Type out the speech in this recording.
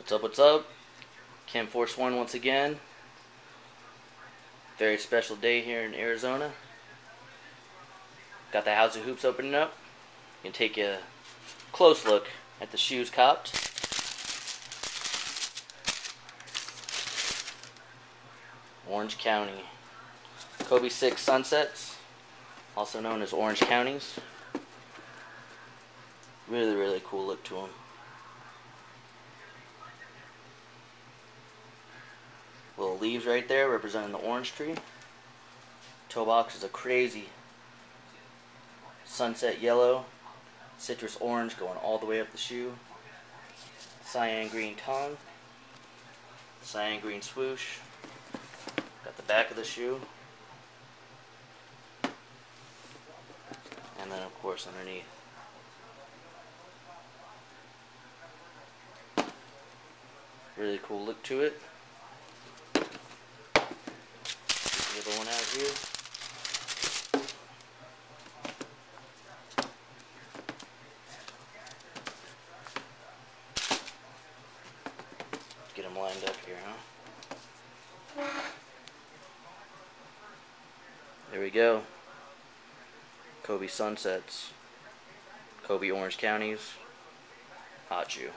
What's up, what's up? Ken Force One once again. Very special day here in Arizona. Got the House of Hoops opening up. You can take a close look at the shoes copped. Orange County. Kobe 6 Sunsets, also known as Orange Counties. Really, really cool look to them. Little leaves right there representing the orange tree. Toe box is a crazy sunset yellow, citrus orange going all the way up the shoe, cyan green tongue, cyan green swoosh. Got the back of the shoe. And then of course underneath. Really cool look to it. Get the other one out here. Get them lined up here, huh? There we go. Kobe Sunsets. Kobe Orange Counties. Hot shoe.